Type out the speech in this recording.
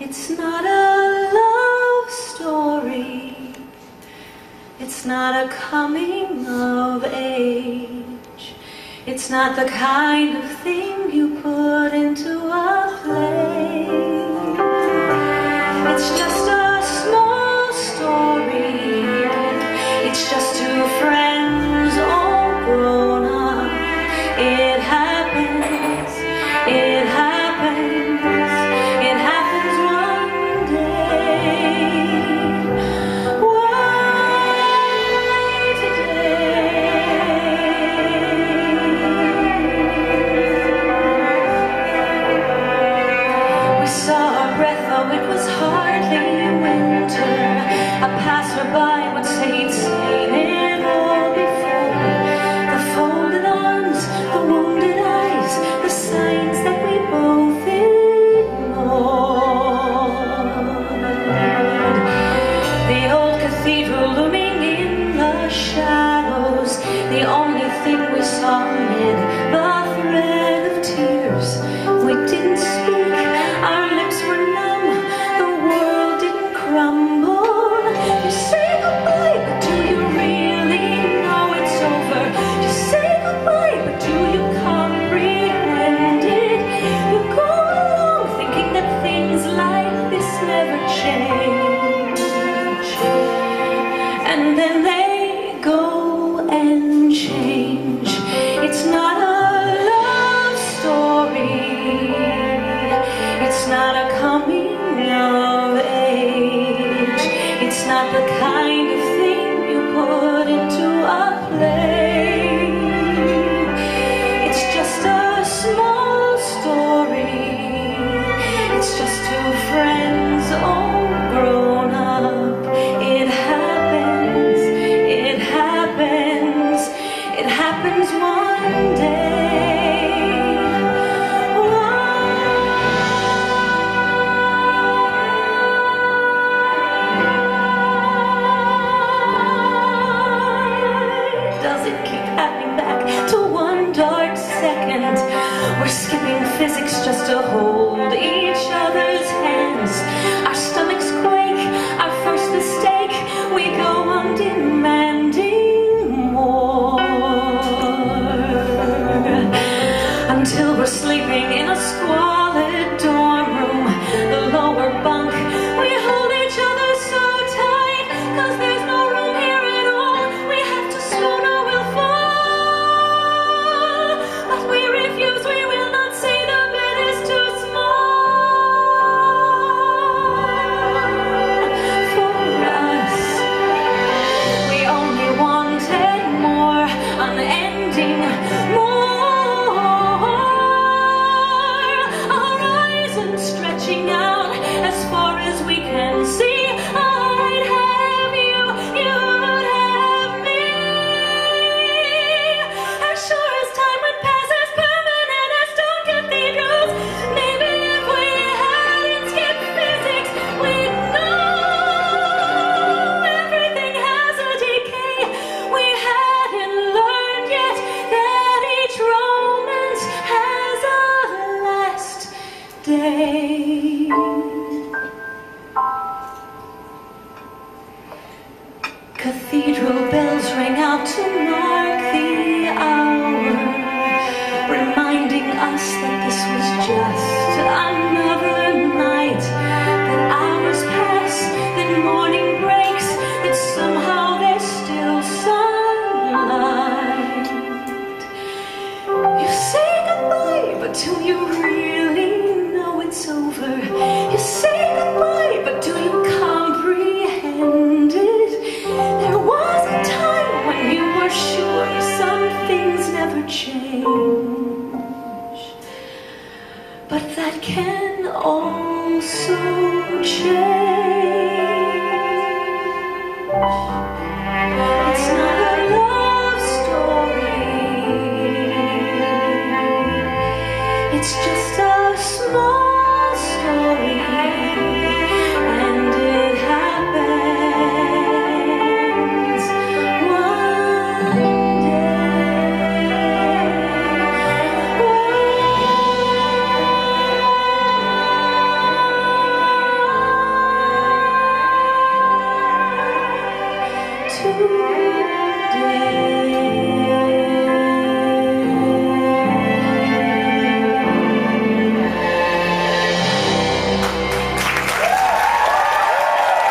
It's not a It's not a coming of age. It's not the kind of thing you put into a play. It's just a small story. It's just cathedral looming in the shadows. The only thing we saw then they go and change. It's not a love story. It's not a coming of age. It's not the kind se day. change, but that can also change.